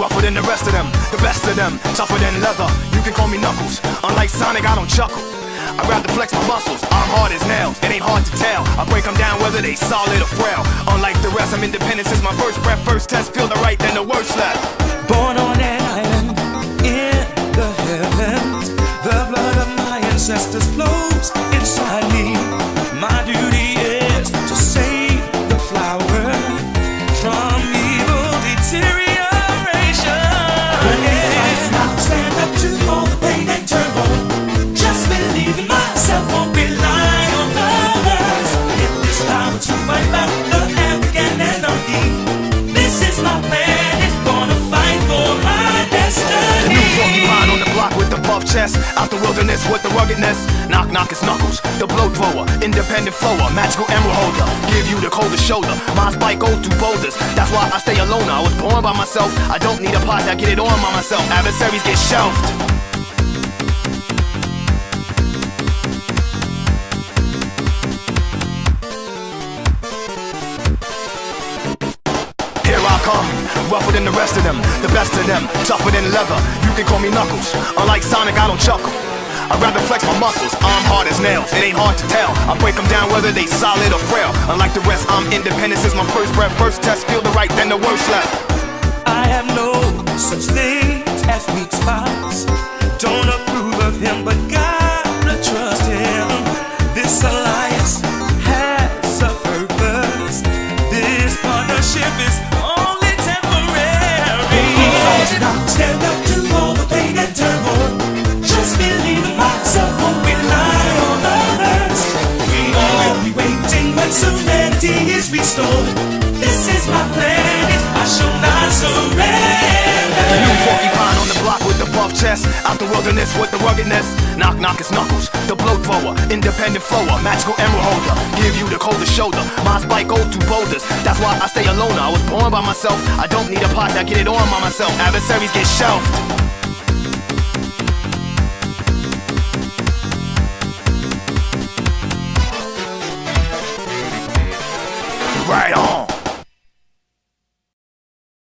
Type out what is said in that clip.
rougher than the rest of them, the best of them, tougher than leather. You can call me Knuckles. Unlike Sonic, I don't chuckle. I rather flex my muscles, I'm hard as nails, it ain't hard to tell. I break them down whether they solid or frail. Unlike the rest, I'm independent since my first breath, first test, feel the right, then the worst left. Born on an island in the heavens, the blood of my ancestors flows Out the wilderness with the ruggedness. Knock, knock, it's knuckles. The blow thrower, independent flower, magical emerald holder. Give you the coldest shoulder. My spike goes to boulders. That's why I stay alone. I was born by myself. I don't need a pot, I get it on by myself. Adversaries get shelved. Rougher than the rest of them, the best of them, tougher than leather. You can call me Knuckles. Unlike Sonic, I don't chuckle. I'd rather flex my muscles, I'm hard as nails, it ain't hard to tell. I break them down whether they solid or frail. Unlike the rest, I'm independent since my first breath, first test, feel the right, then the worst left. I have no such thing as weak spots. Don't approve of him, but This is my I not surrender. New porcupine on the block with the buff chest. Out the wilderness with the ruggedness. Knock, knock, it's knuckles. The blow thrower, independent flower, magical emerald holder. Give you the coldest shoulder. My spike goes to boulders. That's why I stay alone. I was born by myself. I don't need a pot, I get it on by myself. Adversaries get shelved. right on.